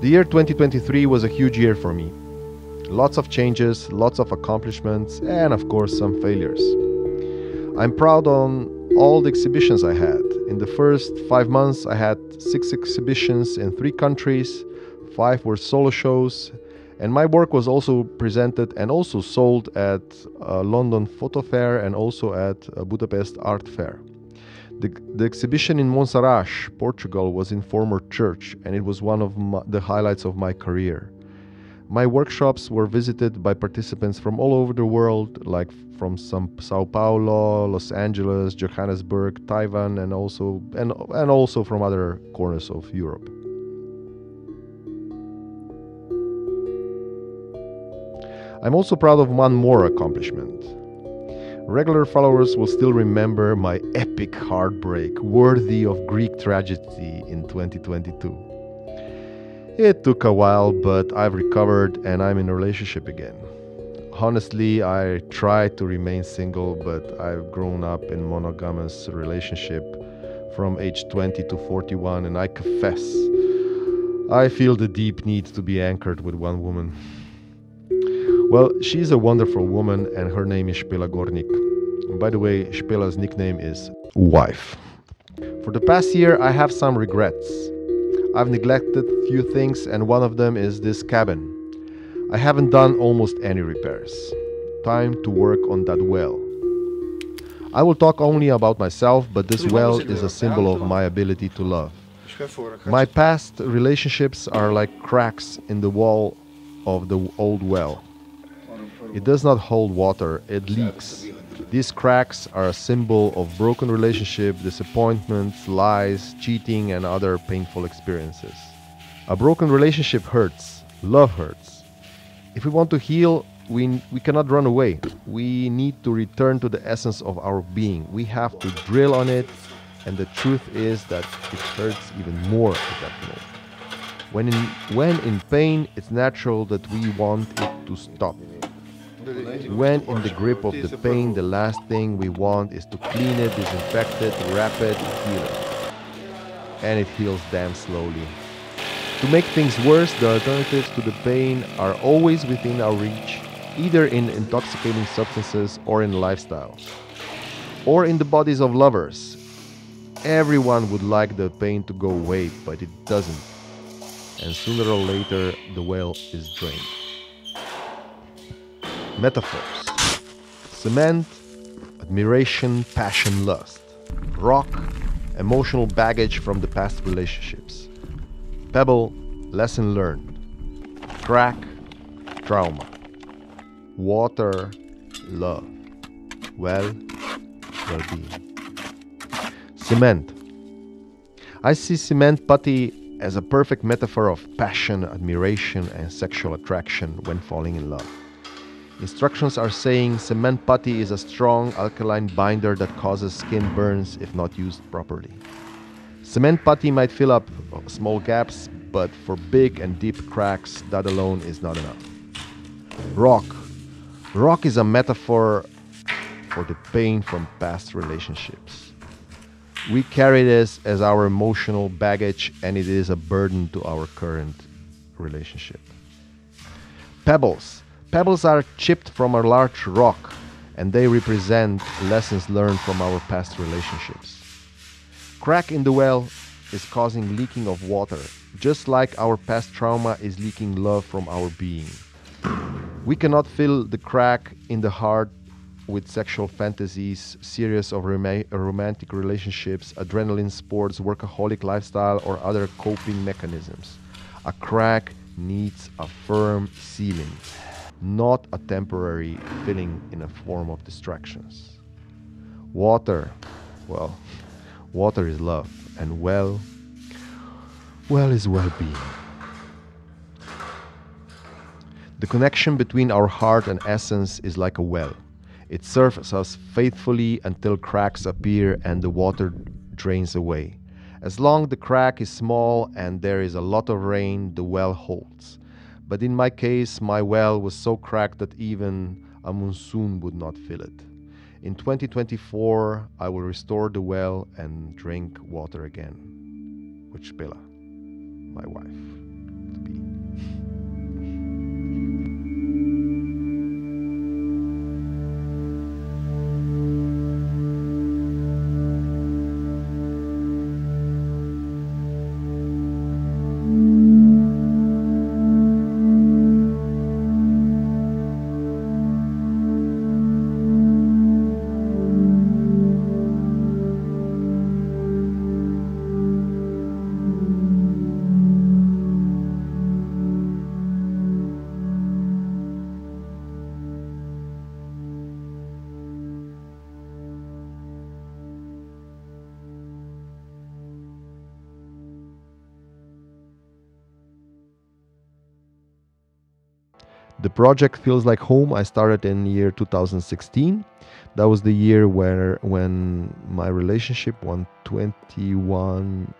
The year 2023 was a huge year for me. Lots of changes, lots of accomplishments, and of course, some failures. I'm proud on all the exhibitions I had. In the first five months, I had six exhibitions in three countries, five were solo shows, and my work was also presented and also sold at a London Photo Fair and also at a Budapest Art Fair. The, the exhibition in Monsaraz, Portugal, was in former church, and it was one of my, the highlights of my career. My workshops were visited by participants from all over the world, like from some Sao Paulo, Los Angeles, Johannesburg, Taiwan, and also and, and also from other corners of Europe. I'm also proud of one more accomplishment. Regular followers will still remember my epic heartbreak, worthy of Greek tragedy in 2022. It took a while, but I've recovered and I'm in a relationship again. Honestly, I tried to remain single, but I've grown up in monogamous relationship from age 20 to 41 and I confess I feel the deep need to be anchored with one woman. Well, she's a wonderful woman and her name is Spela Gornik. And by the way, Spela's nickname is Wife. For the past year, I have some regrets. I've neglected few things and one of them is this cabin. I haven't done almost any repairs. Time to work on that well. I will talk only about myself, but this well is a symbol of my ability to love. My past relationships are like cracks in the wall of the old well. It does not hold water, it leaks. These cracks are a symbol of broken relationship, disappointments, lies, cheating, and other painful experiences. A broken relationship hurts. Love hurts. If we want to heal, we, we cannot run away. We need to return to the essence of our being. We have to drill on it, and the truth is that it hurts even more at that moment. When in, when in pain, it's natural that we want it to stop. When in the grip of the pain, the last thing we want is to clean it, disinfect it, wrap it, heal it. And it heals damn slowly. To make things worse, the alternatives to the pain are always within our reach, either in intoxicating substances or in lifestyle, or in the bodies of lovers. Everyone would like the pain to go away, but it doesn't. And sooner or later, the well is drained. Metaphors cement, admiration, passion, lust. Rock, emotional baggage from the past relationships. Pebble, lesson learned. Crack, trauma. Water, love. Well, well being. Cement. I see cement putty as a perfect metaphor of passion, admiration, and sexual attraction when falling in love. Instructions are saying cement putty is a strong alkaline binder that causes skin burns if not used properly. Cement putty might fill up small gaps, but for big and deep cracks, that alone is not enough. Rock. Rock is a metaphor for the pain from past relationships. We carry this as our emotional baggage, and it is a burden to our current relationship. Pebbles. Pebbles are chipped from a large rock, and they represent lessons learned from our past relationships. Crack in the well is causing leaking of water, just like our past trauma is leaking love from our being. We cannot fill the crack in the heart with sexual fantasies, series of roma- romantic relationships, adrenaline sports, workaholic lifestyle, or other coping mechanisms. A crack needs a firm sealing, not a temporary filling in a form of distractions. Water, well, water is love, and well, well is well being. The connection between our heart and essence is like a well. It serves us faithfully until cracks appear and the water drains away. As long the crack is small and there is a lot of rain, the well holds. But in my case, my well was so cracked that even a monsoon would not fill it. In 2024, I will restore the well and drink water again. With Spela, my wife The project feels like home. I started in year 2016. That was the year where when my relationship, one 21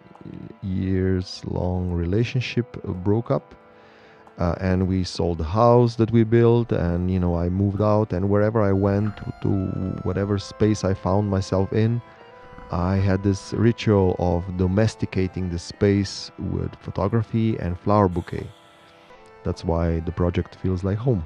years long relationship, uh, broke up. Uh, and we sold the house that we built and you know i moved out and wherever i went to, to whatever space i found myself in I had this ritual of domesticating the space with photography and flower bouquet. That's why the project feels like home.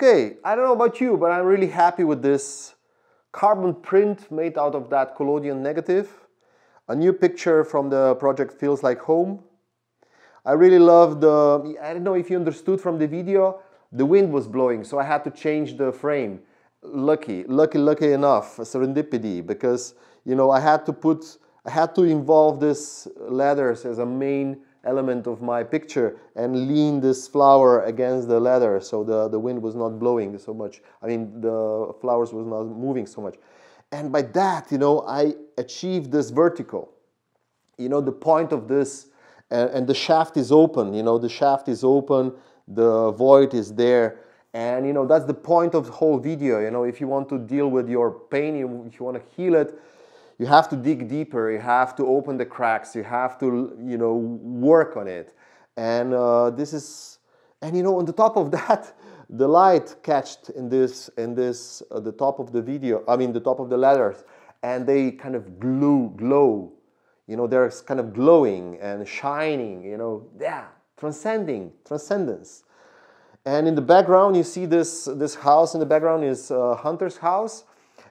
Okay, I don't know about you, but I'm really happy with this carbon print made out of that collodion negative. A new picture from the project Feels Like Home. I really love the, I don't know if you understood from the video, the wind was blowing, so I had to change the frame. Lucky, lucky, lucky enough, serendipity, because, you know, I had to put, I had to involve this leathers as a main element of my picture and lean this flower against the leather so the, the wind was not blowing so much. I mean, the flowers was not moving so much. And by that, you know, I achieved this vertical. You know, the point of this, and, and the shaft is open, you know, the shaft is open, the void is there. And, you know, that's the point of the whole video. You know, if you want to deal with your pain, if you want to heal it, you have to dig deeper you have to open the cracks you have to you know work on it. And uh, this is and you know on the top of that the light catched in this in this uh, the top of the video i mean the top of the letters and they kind of glow glow. You know they're kind of glowing and shining you know yeah transcending transcendence. And in the background you see this this house. In the background is uh, hunter's house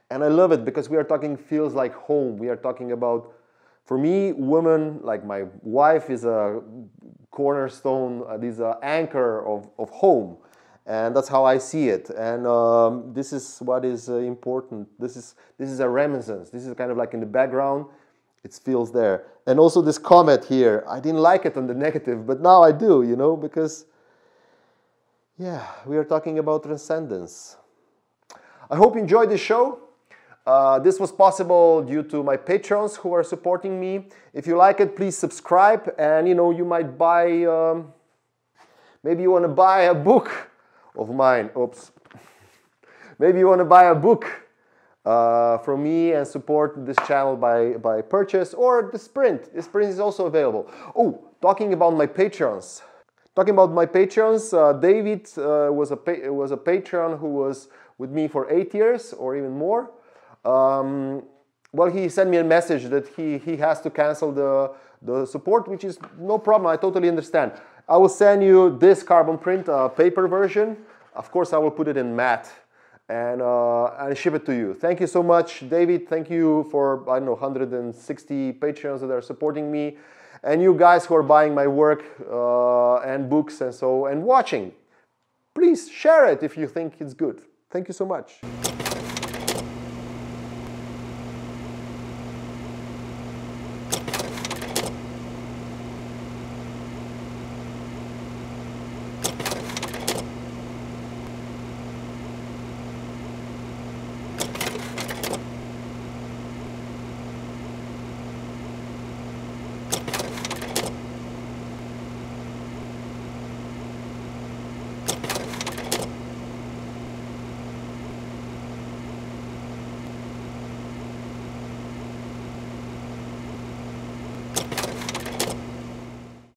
and I love it because we are talking feels like home. We are talking about, for me, woman, like my wife is a cornerstone, uh, is an anchor of, of home. And that's how I see it. And um, this is what is uh, important. This is, this is a reminiscence. This is kind of like in the background, it feels there. And also this comet here, I didn't like it on the negative, but now I do, you know, because, yeah, we are talking about transcendence. I hope you enjoyed this show. Uh, this was possible due to my patrons who are supporting me. If you like it, please subscribe and you know you might buy, um, maybe you want to buy a book of mine. Oops. maybe you want to buy a book uh, from me and support this channel by, by purchase or the sprint. The sprint is also available. Oh, talking about my patrons. Talking about my patrons, uh, David uh, was, a was a patron who was with me for eight years or even more. Um, well, he sent me a message that he, he has to cancel the, the support, which is no problem. I totally understand. I will send you this carbon print uh, paper version. Of course, I will put it in matte and, uh, and ship it to you. Thank you so much, David. Thank you for, I don't know, 160 Patreons that are supporting me. And you guys who are buying my work uh, and books and so and watching. Please share it if you think it's good. Thank you so much.